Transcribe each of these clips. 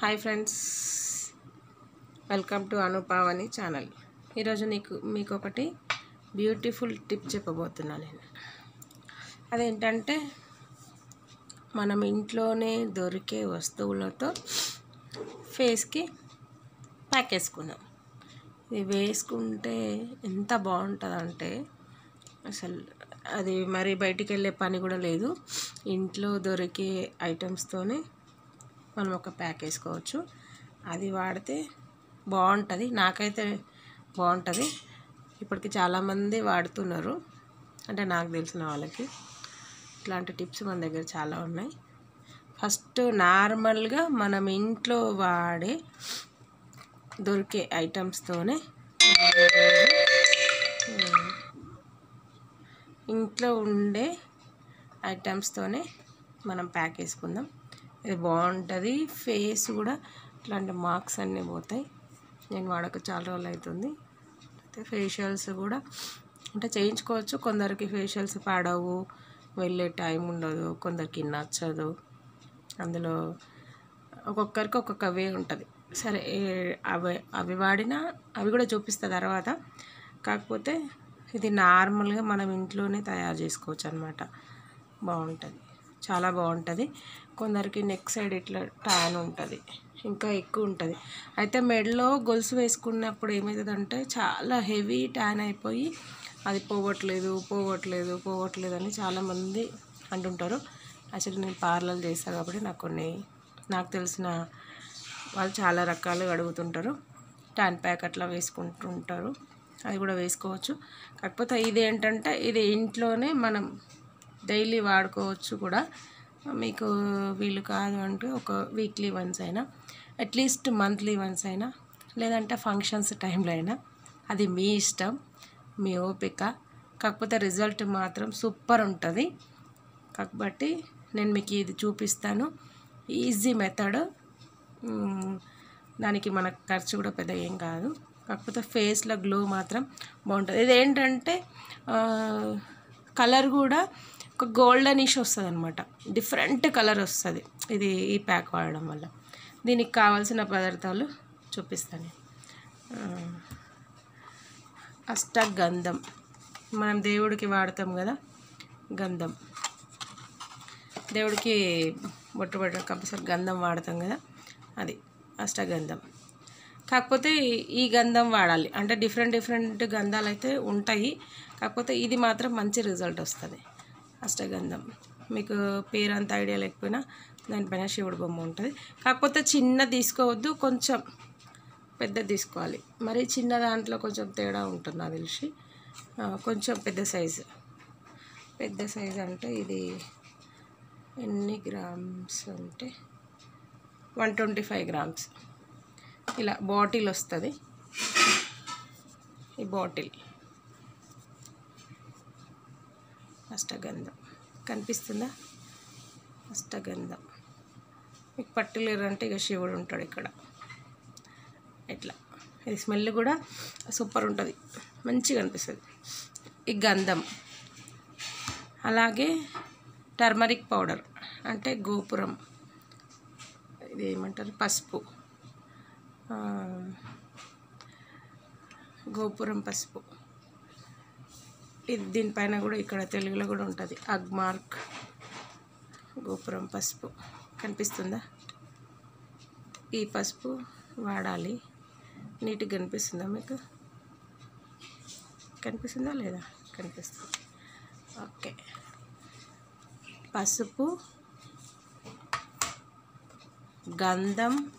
Hi friends welcome to Anupavani channel ఈరోజు నీకు మీకు ఒకటి బ్యూటిఫుల్ టిప్ చెప్పబోతున్నా నేను. అదేంటంటే మనం ఇంట్లోనే దొరికే వస్తువులతో ఫేస్కి ప్యాక్ వేసుకుందాం ఇది వేసుకుంటే ఎంత బాగుంటుందంటే అసలు అది మరి బయటికి వెళ్ళే పని కూడా లేదు. ఇంట్లో దొరికే ఐటమ్స్తోనే మనం ఒక ప్యాక్ వేసుకోవచ్చు. అది వాడితే బాగుంటుంది. నాకైతే బాగుంటుంది. ఇప్పటికి చాలామంది వాడుతున్నారు. అంటే నాకు తెలిసిన వాళ్ళకి. ఇట్లాంటి టిప్స్ మన దగ్గర చాలా ఉన్నాయి. ఫస్ట్ నార్మల్గా మనం ఇంట్లో వాడే దొరికే ఐటమ్స్తోనే ఇంట్లో ఉండే ఐటమ్స్తోనే మనం ప్యాక్ వేసుకుందాం. ఇది బాగుంటుంది. ఫేస్ కూడా ఇట్లాంటి మార్క్స్ అన్నీ పోతాయి. నేను వాడక చాలా రోజులు అవుతుంది అయితే ఫేషియల్స్ కూడా అంటే చేయించుకోవచ్చు. కొందరికి ఫేషియల్స్ పాడవు. వెళ్ళే టైం ఉండదు. కొందరికి నచ్చదు. అందులో ఒక్కొక్కరికి ఒక్కొక్క వే ఉంటుంది. సరే అవి అవి వాడినా అవి కూడా చూపిస్తా తర్వాత. కాకపోతే ఇది నార్మల్గా మనం ఇంట్లోనే తయారు చేసుకోవచ్చు అనమాట బాగుంటుంది. చాలా బాగుంటుంది. కొందరికి నెక్ సైడ్ ఇట్లా ట్యాన్ ఉంటుంది. ఇంకా ఎక్కువ ఉంటుంది. అయితే మెడలో గొలుసు వేసుకున్నప్పుడు ఏమవుతుందంటే చాలా హెవీ ట్యాన్ అయిపోయి అది పోగొట్టలేదు పోగొట్టలేదు పోగొట్టలేదు అని చాలామంది అంటుంటారు. యాక్చువల్లీ నేను పార్లర్ చేస్తాను కాబట్టి నాకు కొన్ని నాకు తెలిసిన వాళ్ళు చాలా రకాలుగా అడుగుతుంటారు. ట్యాన్ ప్యాక్ అట్లా వేసుకుంటుంటారు. అది కూడా వేసుకోవచ్చు. కాకపోతే ఇది ఏంటంటే ఇది ఇంట్లోనే మనం డైలీ వాడుకోవచ్చు కూడా. మీకు వీలు కాదు అంటే ఒక వీక్లీ వన్స్ అయినా అట్లీస్ట్ మంత్లీ వన్స్ అయినా లేదంటే ఫంక్షన్స్ టైంలో అయినా అది మీ ఇష్టం మీ ఓపిక. కాకపోతే రిజల్ట్ మాత్రం సూపర్ ఉంటుంది. కాబట్టి నేను మీకు ఇది చూపిస్తాను. Easy method. దానికి మనకు ఖర్చు కూడా పెద్ద ఏం కాదు. కాకపోతే ఫేస్లో గ్లో మాత్రం బాగుంటుంది. ఇది ఏంటంటే కలర్ కూడా ఒక గోల్డనిష్ వస్తుంది అనమాట డిఫరెంట్ కలర్ వస్తుంది. ఇది ఈ ప్యాక్ వాడడం వల్ల. దీనికి కావాల్సిన పదార్థాలు చూపిస్తాను అష్ట అష్టగంధం. మనం దేవుడికి వాడతాం కదా గంధం. దేవుడికి బొట్టు బొట్టు కంపల్సరీ గంధం వాడతాం కదా అది అష్టగంధం. కాకపోతే ఈ గంధం వాడాలి. అంటే డిఫరెంట్ డిఫరెంట్ గంధాలు అయితే ఉంటాయి. కాకపోతే ఇది మాత్రం మంచి రిజల్ట్ వస్తుంది. అష్టగంధం. మీకు పేరు అంత ఐడియా లేకపోయినా దానిపైన శివుడు బొమ్మ ఉంటుంది. కాకపోతే చిన్న తీసుకోవద్దు కొంచెం పెద్ద తీసుకోవాలి. మరి చిన్న దాంట్లో కొంచెం తేడా ఉంటుంది నాకు తెలిసి. కొంచెం పెద్ద సైజు. పెద్ద సైజు అంటే ఇది ఎన్ని గ్రామ్స్ అంటే వన్ ట్వంటీ ఫైవ్ గ్రామ్స్. ఇలా బాటిల్ వస్తుంది. ఈ బాటిల్. అష్టగంధం. కనిపిస్తుందా? అష్టగంధం. మీకు పట్టలేరంటే అంటే ఇక శివుడు ఉంటాడు ఇక్కడ. ఇట్లా ఇది స్మెల్ కూడా సూపర్ ఉంటుంది. మంచిగా అనిపిస్తుంది. ఈ గంధం. అలాగే టర్మరిక్ పౌడర్ అంటే గోపురం. ఇది ఏమంటారు? పసుపు. గోపురం పసుపు. ఇది దీనిపైన కూడా ఇక్కడ తెలుగులో కూడా ఉంటుంది. అగ్మార్క్ గోపురం పసుపు. కనిపిస్తుందా? ఈ పసుపు వాడాలి. నీట్గా కనిపిస్తుందా మీకు? కనిపిస్తుందా లేదా? కనిపిస్తుంది. ఓకే. పసుపు. గంధం.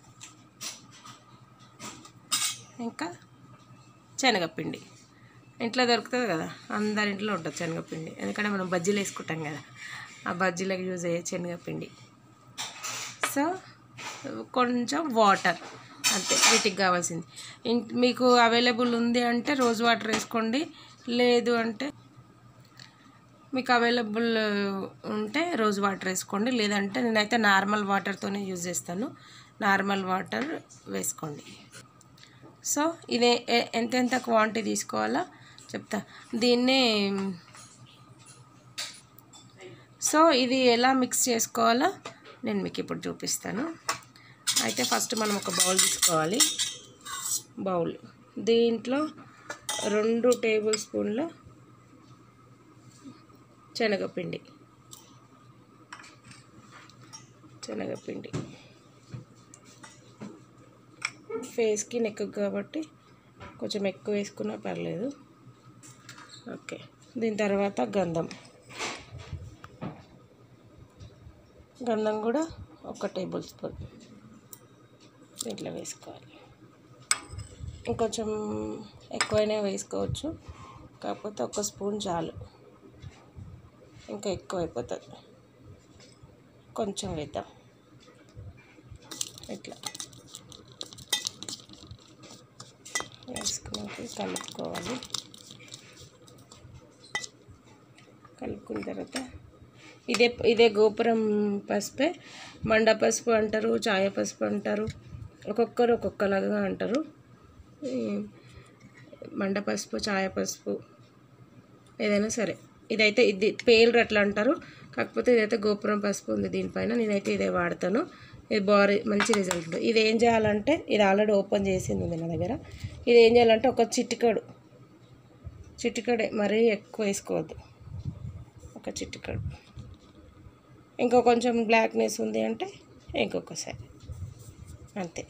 ఇంకా శనగపిండి. ఇంట్లో దొరుకుతుంది కదా అందరి ఇంట్లో ఉంటుంది శనగపిండి. ఎందుకంటే మనం బజ్జీలు వేసుకుంటాం కదా ఆ బజ్జీలకు యూజ్ అయ్యే శనగపిండి. సో కొంచెం వాటర్ అంతే వీటికి కావాల్సింది. మీకు అవైలబుల్ ఉంది అంటే రోజ్ వాటర్ వేసుకోండి లేదు అంటే మీకు అవైలబుల్ ఉంటే రోజ్ వాటర్ వేసుకోండి లేదంటే నేనైతే నార్మల్ వాటర్తోనే యూజ్ చేస్తాను. నార్మల్ వాటర్ వేసుకోండి. సో ఇది ఎంతెంత క్వాంటిటీ తీసుకోవాలో? చెప్తా. దీన్ని సో ఇది ఎలా మిక్స్ చేసుకోవాలో నేను మీకు ఇప్పుడు చూపిస్తాను. అయితే ఫస్ట్ మనం ఒక బౌల్ తీసుకోవాలి. బౌల్. దీంట్లో రెండు టేబుల్ స్పూన్ల శనగపిండి. శనగపిండి. ఫేస్కి నెక్ కాబట్టి కొంచెం ఎక్కువ వేసుకున్నా పర్లేదు. ఓకే. దీని తర్వాత గంధం. గంధం కూడా ఒక టేబుల్ స్పూన్. ఇట్లా వేసుకోవాలి. ఇంకొంచెం ఎక్కువైనా వేసుకోవచ్చు. కాకపోతే ఒక స్పూన్ చాలు. ఇంకా ఎక్కువ అయిపోతుంది కొంచెం వేద్దాం. ఇట్లా. వేసుకున్నాక కలుపుకోవాలి. కలుపుకున్న తర్వాత ఇదే ఇదే గోపురం పసుపే మండ పసుపు అంటారు చాయ పసుపు అంటారు ఒక్కొక్కరు ఒక్కొక్కలాగా అంటారు. మండ పసుపు చాయ పసుపు ఏదైనా సరే. ఇదైతే ఇది పేర్లు అట్లా అంటారు. కాకపోతే ఇదైతే గోపురం పసుపు ఉంది దీనిపైన. నేనైతే ఇదే వాడతాను. ఇది బాగా మంచి రిజల్ట్ ఉంటుంది. ఇది ఏం చేయాలంటే ఇది ఆల్రెడీ ఓపెన్ చేసింది ఉంది నా దగ్గర. ఇది ఏం చేయాలంటే ఒక చిటికడు చిటికడే మరీ ఎక్కువ వేసుకోవద్దు. ఒక చిటికడు ఇంకో కొంచెం బ్లాక్నెస్ ఉంది అంటే ఇంకొకసారి అంతే.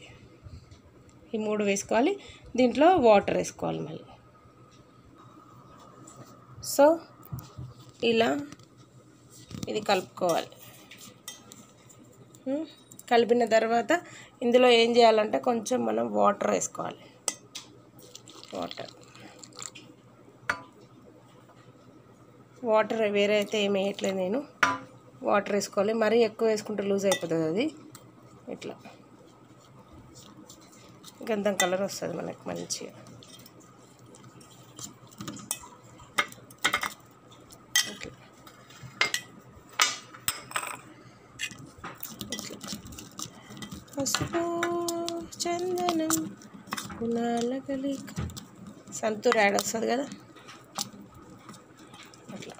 ఈ మూడు వేసుకోవాలి. దీంట్లో వాటర్ వేసుకోవాలి మళ్ళీ. సో ఇలా ఇది కలుపుకోవాలి. కలిపిన తర్వాత ఇందులో ఏం చేయాలంటే కొంచెం మనం వాటర్ వేసుకోవాలి. వాటర్ వాటర్ వేరే అయితే ఏమి వేయట్లేదు నేను. వాటర్ వేసుకోవాలి. మరీ ఎక్కువ వేసుకుంటే లూజ్ అయిపోతుంది అది. ఇట్లా. గంధం కలర్ వస్తుంది మనకు మంచిగా. ఇట్లా ఇట్లా పసుపు చందనం గుణాల కలిక సంతూర్ యాడ్ వస్తుంది కదా అట్లా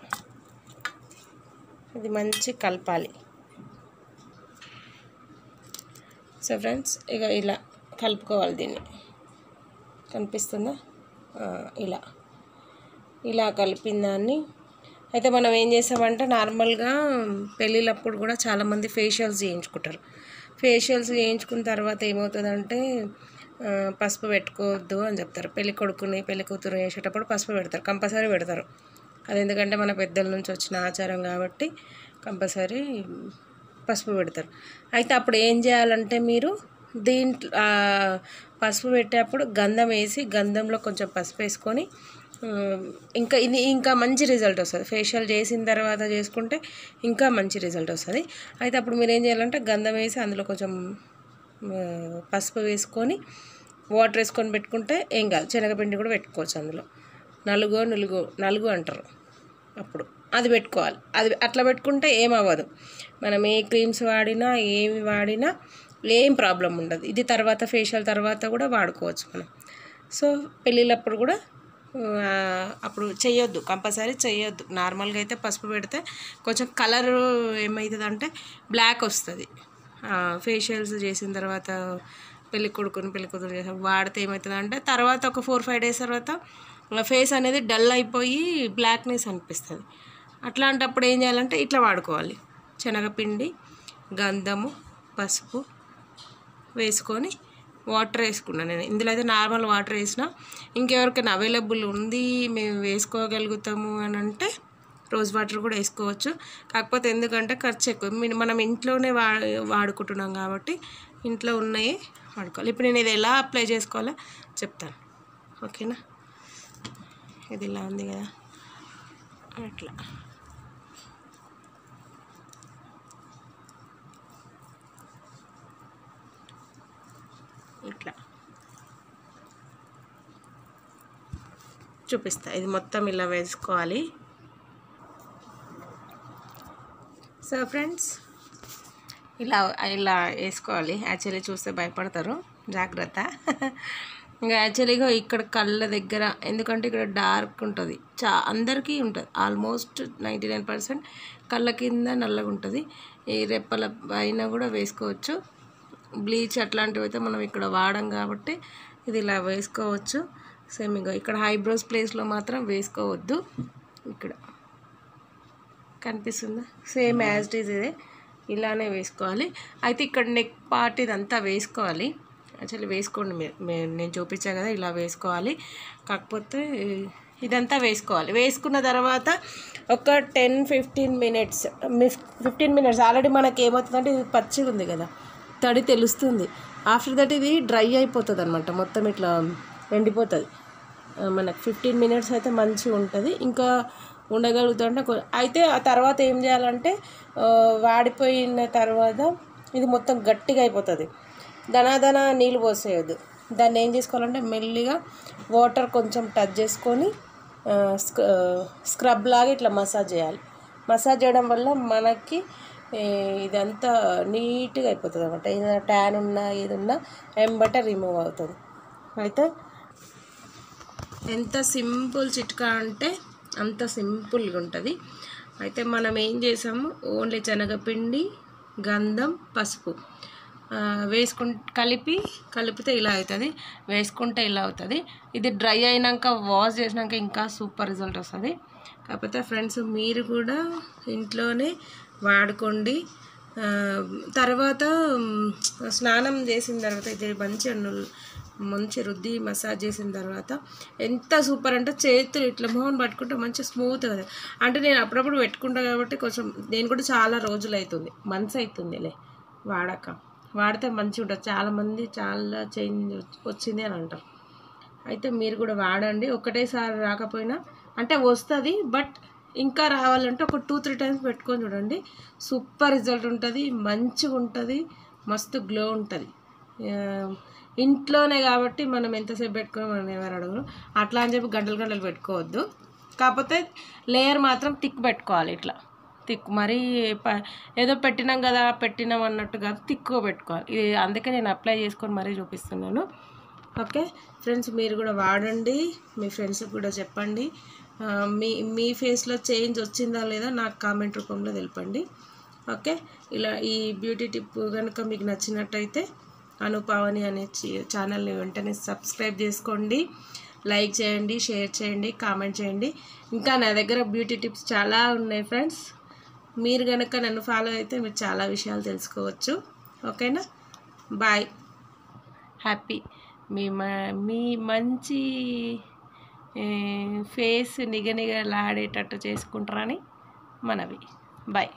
ఇది మంచి కలపాలి. సో ఫ్రెండ్స్ ఇక ఇలా కలుపుకోవాలి దీన్ని. కనిపిస్తుందా? ఇలా. ఇలా కలిపిన దాన్ని. అయితే మనం ఏం చేసామంటే నార్మల్గా పెళ్ళిళ్ళప్పుడు కూడా చాలామంది ఫేషియల్స్ చేయించుకుంటారు. ఫేషియల్స్ చేయించుకున్న తర్వాత ఏమవుతుందంటే పసుపు పెట్టుకోవద్దు అని చెప్తారు. పెళ్ళి కొడుకుని పెళ్ళి కూతురు చేసేటప్పుడు పసుపు పెడతారు. కంపల్సరీ పెడతారు. అది ఎందుకంటే మన పెద్దల నుంచి వచ్చిన ఆచారం కాబట్టి కంపల్సరీ పసుపు పెడతారు. అయితే అప్పుడు ఏం చేయాలంటే మీరు దీంట్లో పసుపు పెట్టేటప్పుడు గంధం వేసి గంధంలో కొంచెం పసుపు వేసుకొని ఇంకా ఇది ఇంకా మంచి రిజల్ట్ వస్తుంది. ఫేషియల్ చేసిన తర్వాత చేసుకుంటే ఇంకా మంచి రిజల్ట్ వస్తుంది. అయితే అప్పుడు మీరు ఏం చేయాలంటే గంధం వేసి అందులో కొంచెం పసుపు వేసుకొని వాటర్ వేసుకొని పెట్టుకుంటే ఏం కాదు. శనగపిండి కూడా పెట్టుకోవచ్చు అందులో. నలుగో నులుగో నలుగు అంటారు. అప్పుడు. అది పెట్టుకోవాలి. అది అట్లా పెట్టుకుంటే ఏమవ్వదు. మనం ఏ క్రీమ్స్ వాడినా ఏమి వాడినా ఏం ప్రాబ్లం ఉండదు. ఇది తర్వాత ఫేషియల్ తర్వాత కూడా వాడుకోవచ్చు మనం. సో పెళ్ళిళ్ళప్పుడు కూడా అప్పుడు చేయొద్దు కంపల్సరీ చేయొద్దు నార్మల్గా అయితే పసుపు పెడితే కొంచెం కలర్ ఏమవుతుంది అంటే బ్లాక్ వస్తుంది. ఫేషియల్స్ చేసిన తర్వాత పెళ్ళి కొడుకుని పెళ్ళి కూతురు చేసాం వాడితే ఏమవుతుంది అంటే తర్వాత ఒక ఫోర్ ఫైవ్ డేస్ తర్వాత ఫేస్ అనేది డల్ అయిపోయి బ్లాక్నెస్ అనిపిస్తుంది. అట్లాంటప్పుడు ఏం చేయాలంటే ఇట్లా వాడుకోవాలి. శనగపిండి గంధము పసుపు వేసుకొని వాటర్ వేసుకున్నాను నేను. ఇందులో అయితే నార్మల్ వాటర్ వేసిన ఇంకెవరికైనా అవైలబుల్ ఉంది మేము వేసుకోగలుగుతాము అని అంటే రోజ్ వాటర్ కూడా వేసుకోవచ్చు. కాకపోతే ఎందుకంటే ఖర్చు ఎక్కువ. మనం ఇంట్లోనే వా వాడుకుంటున్నాం కాబట్టి ఇంట్లో ఉన్నాయి వాడుకోవాలి. ఇప్పుడు నేను ఇది ఎలా అప్లై చేసుకోవాలో చెప్తాను. ఓకేనా? ఇది ఇలా ఉంది కదా. అట్లా. ఇట్లా. చూపిస్తా. ఇది మొత్తం ఇలా వేసుకోవాలి. సో ఫ్రెండ్స్ ఇలా ఇలా వేసుకోవాలి. యాక్చువల్లీ చూస్తే భయపడతారు. జాగ్రత్త. ఇంకా యాక్చువల్లీగా ఇక్కడ కళ్ళ దగ్గర ఎందుకంటే ఇక్కడ డార్క్ ఉంటుంది. చా అందరికీ ఉంటుంది. ఆల్మోస్ట్ నైంటీ నైన్ పర్సెంట్ కళ్ళ కింద నల్లగా ఉంటుంది. ఈ రెప్పల పైన కూడా వేసుకోవచ్చు. బ్లీచ్ అట్లాంటివి అయితే మనం ఇక్కడ వాడం కాబట్టి ఇది ఇలా వేసుకోవచ్చు. సేమ్ ఇంకా ఇక్కడ హైబ్రోస్ ప్లేస్లో మాత్రం వేసుకోవద్దు. ఇక్కడ కనిపిస్తుందా? సేమ్ యాజ్ ఇట్ ఈజ్ ఇదే ఇలానే వేసుకోవాలి. అయితే ఇక్కడ నెక్ పార్ట్ ఇదంతా వేసుకోవాలి. యాక్చువల్లీ వేసుకోండి. మీరు నేను చూపించా కదా ఇలా వేసుకోవాలి. కాకపోతే ఇదంతా వేసుకోవాలి. వేసుకున్న తర్వాత ఒక ten fifteen minutes fifteen minutes. Already మనకి ఏమవుతుందంటే ఇది పచ్చిగా ఉంది కదా తడి తెలుస్తుంది. ఆఫ్టర్ దట్ ఇది డ్రై అయిపోతుంది అనమాట మొత్తం ఇట్లా ఎండిపోతుంది. మనకు ఫిఫ్టీన్ మినిట్స్ అయితే మంచిగా ఉంటుంది. ఇంకా ఉండగలుగుతుంటే అయితే ఆ తర్వాత ఏం చేయాలంటే వాడిపోయిన తర్వాత ఇది మొత్తం గట్టిగా అయిపోతుంది. దనాదన నీళ్ళు పోసేయద్దు. దాన్ని ఏం చేసుకోవాలంటే మెల్లిగా వాటర్ కొంచెం టచ్ చేసుకొని స్క్రబ్ లాగా ఇట్లా మసాజ్ చేయాలి. మసాజ్ చేయడం వల్ల మనకి ఇదంతా నీట్గా అయిపోతుంది అనమాట ఏదైనా ట్యాన్ ఉన్నా ఏది ఉన్నా ఎంబట రిమూవ్ అవుతుంది. అయితే ఎంత సింపుల్ చిట్కా అంటే అంత సింపుల్గా ఉంటుంది. అయితే మనం ఏం చేసాము? ఓన్లీ శనగపిండి గంధం పసుపు. వేసుకు కలిపి కలిపితే ఇలా అవుతుంది. వేసుకుంటే ఇలా అవుతుంది. ఇది డ్రై అయినాక వాష్ చేసినాక ఇంకా సూపర్ రిజల్ట్ వస్తుంది. కాకపోతే ఫ్రెండ్స్ మీరు కూడా ఇంట్లోనే వాడుకోండి. తర్వాత స్నానం చేసిన తర్వాత ఇది మంచిగా మంచి రుద్ది మసాజ్ చేసిన తర్వాత ఎంత సూపర్ అంటే చేతులు ఇట్లా మొహం పట్టుకుంటే మంచిగా స్మూత్ కదా. అంటే నేను అప్పుడప్పుడు పెట్టుకుంటా కాబట్టి కొంచెం నేను కూడా చాలా రోజులు అవుతుంది మంత్స్ అవుతుందిలే వాడక. వాడితే మంచిగా ఉంటుంది చాలామంది చాలా చేంజ్ వచ్చింది అని అంటారు. అయితే మీరు కూడా వాడండి. ఒకటేసారి రాకపోయినా అంటే వస్తుంది బట్ ఇంకా రావాలంటే ఒక టూ త్రీ టైమ్స్ పెట్టుకొని చూడండి. సూపర్ రిజల్ట్ ఉంటుంది మంచిగా ఉంటుంది మస్తు గ్లో ఉంటుంది. ఇంట్లోనే కాబట్టి మనం ఎంతసేపు పెట్టుకుని మనం ఎవరు అడగరు. అట్లా అని చెప్పి గంటలు గంటలు పెట్టుకోవద్దు. కాకపోతే లేయర్ మాత్రం టిక్ పెట్టుకోవాలి ఇట్లా. తిక్కు మరీ ప- ఏదో పెట్టినాం కదా పెట్టినాం అన్నట్టుగా తిక్కువ పెట్టుకోవాలి. ఇది అందుకే నేను అప్లై చేసుకొని మరీ చూపిస్తున్నాను. ఓకే? ఫ్రెండ్స్ మీరు కూడా వాడండి మీ ఫ్రెండ్స్కి కూడా చెప్పండి. మీ మీ ఫేస్లో చేంజ్ వచ్చిందా లేదా నాకు కామెంట్ రూపంలో తెలపండి. ఓకే? ఇలా ఈ బ్యూటీ టిప్ కనుక మీకు నచ్చినట్టయితే అనుపావని అనే ఛానల్ని వెంటనే సబ్స్క్రైబ్ చేసుకోండి. లైక్ చేయండి షేర్ చేయండి కామెంట్ చేయండి. ఇంకా నా దగ్గర బ్యూటీ టిప్స్ చాలా ఉన్నాయి ఫ్రెండ్స్ మీరు కనుక నన్ను ఫాలో అయితే మీరు చాలా విషయాలు తెలుసుకోవచ్చు. ఓకేనా? బాయ్. హ్యాపీ. మీ మ- మీ మంచి ఫేస్ నిగనిగలాడేటట్టు చేసుకుంటారని మనవి. బాయ్.